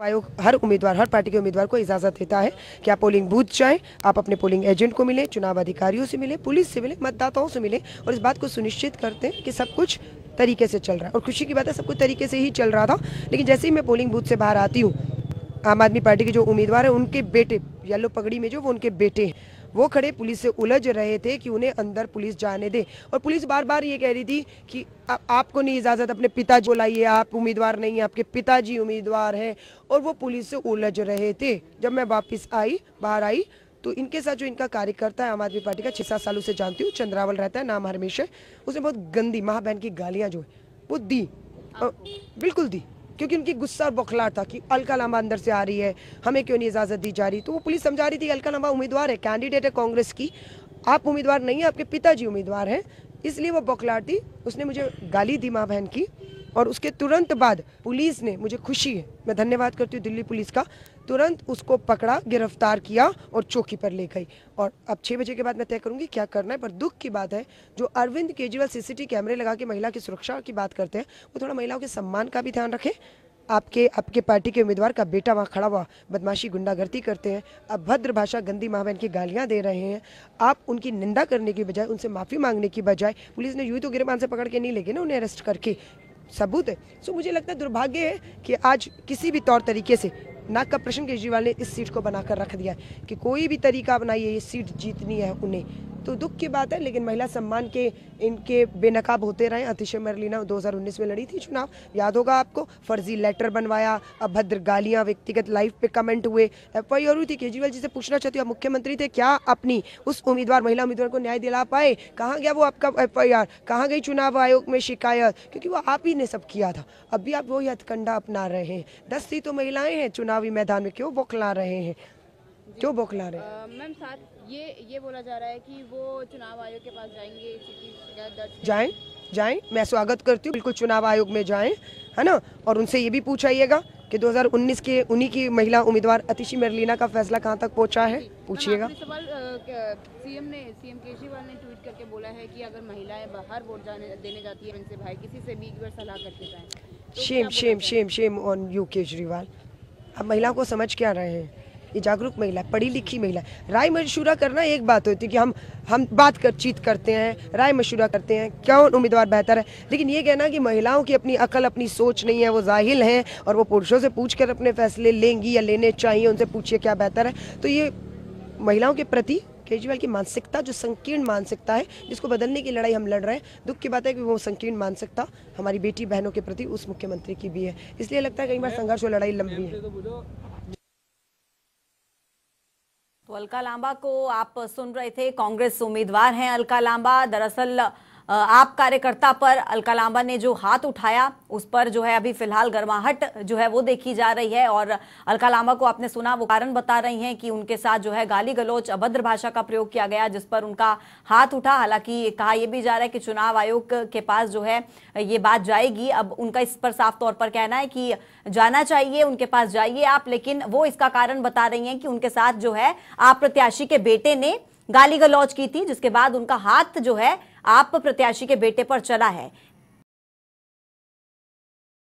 आयोग हर उम्मीदवार, हर पार्टी के उम्मीदवार को इजाज़त देता है कि आप पोलिंग बूथ जाएँ, आप अपने पोलिंग एजेंट को मिले, चुनाव अधिकारियों से मिले पुलिस से मिले, मतदाताओं से मिले और इस बात को सुनिश्चित करते हैं कि सब कुछ तरीके से चल रहा है। और खुशी की बात है, सब कुछ तरीके से ही चल रहा था। लेकिन जैसे ही मैं पोलिंग बूथ से बाहर आती हूँ आम आदमी पार्टी के जो उम्मीदवार हैं उनके बेटे येलो पगड़ी में जो वो उनके बेटे हैं वो खड़े पुलिस से उलझ रहे थे कि उन्हें अंदर पुलिस जाने दे। और पुलिस बार बार ये कह रही थी कि आ, आपको नहीं इजाज़त अपने पिताजी बुलाइए आप उम्मीदवार नहीं हैं आपके पिताजी उम्मीदवार हैं। और वो पुलिस से उलझ रहे थे। जब मैं वापस आई बाहर आई तो इनके साथ जो इनका कार्यकर्ता है आम आदमी पार्टी का छः सात सालों से जानती हूँ चंद्रावल रहता है नाम हरमेश है। उसने बहुत गंदी माँ बहन की गालियाँ जो है वो दी। बिल्कुल दी। क्योंकि उनकी गुस्सा और बौखला था कि अलका लांबा अंदर से आ रही है, हमें क्यों नहीं इजाज़त दी जा रही? तो वो पुलिस समझा रही थी अलका लांबा उम्मीदवार है कैंडिडेट है कांग्रेस की। आप उम्मीदवार नहीं है, आपके पिताजी उम्मीदवार हैं, इसलिए वो बौखलाट थी। उसने मुझे गाली दी माँ बहन की और उसके तुरंत बाद पुलिस ने मुझे खुशी है। मैं धन्यवाद करती हूँ दिल्ली पुलिस का। तुरंत उसको पकड़ा, गिरफ़्तार किया और चौकी पर ले गई। और अब छः बजे के बाद मैं तय करूँगी क्या करना है, पर दुख की बात है, जो अरविंद केजरीवाल सीसीटीवी कैमरे लगा के महिला की सुरक्षा की बात करते हैं, वो थोड़ा महिलाओं के सम्मान का भी ध्यान रखें। आपके आपके पार्टी के उम्मीदवार का बेटा वहाँ खड़ा हुआ, बदमाशी, गुंडागर्दी करते हैं, अभद्र भाषा गंदी माँ बहन की गालियाँ दे रहे हैं। आप उनकी निंदा करने की बजाय, उनसे माफ़ी मांगने की बजाय, पुलिस ने यूँ तो गिरबान से पकड़ के नहीं लेके ना उन्हें अरेस्ट करके। सबूत है। सो मुझे लगता है दुर्भाग्य है कि आज किसी भी तौर तरीके से नाक का प्रश्न केजरीवाल ने इस सीट को बनाकर रख दिया कि कोई भी तरीका अपनाइए, ये सीट जीतनी है उन्हें। तो दुख की बात है, लेकिन महिला सम्मान के इनके बेनकाब होते रहे। अतिशय मरलीना 2019 में लड़ी थी चुनाव। याद होगा आपको, फर्जी लेटर बनवाया, अभद्र गालियाँ, व्यक्तिगत लाइफ पे कमेंट हुए। एफ़ आई हुई थी। केजरीवाल जी से पूछना चाहती हूँ मुख्यमंत्री थे, क्या अपनी उस उम्मीदवार, महिला उम्मीदवार को न्याय दिला पाए? कहाँ गया वो आपका एफ़ आई आर कहाँ गई चुनाव आयोग में शिकायत? क्योंकि वो आप ही ने सब किया था। अब भी आप वही हथकंडा अपना रहे हैं। दस सीटों महिलाएँ हैं चुनावी मैदान में, क्यों बौखला रहे हैं? क्यों बौखला रहे मैम साथ ये ये बोला जा रहा है कि वो चुनाव आयोग के पास जाएँगे जाएँ जाएँ मैं स्वागत करती हूँ बिल्कुल चुनाव आयोग में जाएँ है ना? और उनसे ये भी पूछाइएगा कि 2019 के उन्हीं की महिला उम्मीदवार अतिशी मरलीना का फैसला कहाँ तक पहुँचा है? पूछिएगा। सवाल सीएम ने सीएम केजरीवाल ने ट्वीट करके बोला है कि अगर महिलाएँ बाहर वोट जाने देने जाती है इनसे भाई किसी से भी एक बार सलाह करके जाएँ। तो shame shame shame shame on you Kejriwal. अब महिलाओं को समझ क्या रहे हैं? ये जागरूक महिला है, पढ़ी लिखी महिला। है। राय मशूरा करना एक बात होती है कि हम हम बात कर चीत करते हैं राय मशूरा करते हैं क्यों उम्मीदवार बेहतर है? लेकिन ये कहना कि महिलाओं की अपनी अकल अपनी सोच नहीं है वो जाहिल हैं और वो पुरुषों से पूछ कर अपने फैसले लेंगी या लेने चाहिए उनसे पूछिए क्या बेहतर है? तो ये महिलाओं के प्रति केजरीवाल की मानसिकता जो संकीर्ण मानसिकता है जिसको बदलने की लड़ाई हम लड़ रहे हैं दुख की बात है कि वो संकीर्ण मानसिकता हमारी बेटी बहनों के प्रति उस मुख्यमंत्री की भी है। इसलिए लगता है कई बार संघर्ष और लड़ाई लंबी है। अलका लांबा को आप सुन रहे थे। कांग्रेस उम्मीदवार हैं अलका लांबा। दरअसल आप कार्यकर्ता पर अलका लांबा ने जो हाथ उठाया, उस पर जो है अभी फ़िलहाल गर्माहट जो है वो देखी जा रही है और अलका लांबा को आपने सुना, वो कारण बता रही हैं कि उनके साथ जो है गाली गलोच, अभद्र भाषा का प्रयोग किया गया, जिस पर उनका हाथ उठा। हालाँकि कहा यह भी जा रहा है कि चुनाव आयोग के पास जो है ये बात जाएगी। अब उनका इस पर साफ़ तौर पर कहना है कि जाना चाहिए, उनके पास जाइए आप, लेकिन वो इसका कारण बता रही हैं कि उनके साथ जो है आप प्रत्याशी के बेटे ने गाली गलौज की थी, जिसके बाद उनका हाथ जो है आप प्रत्याशी के बेटे पर चला है।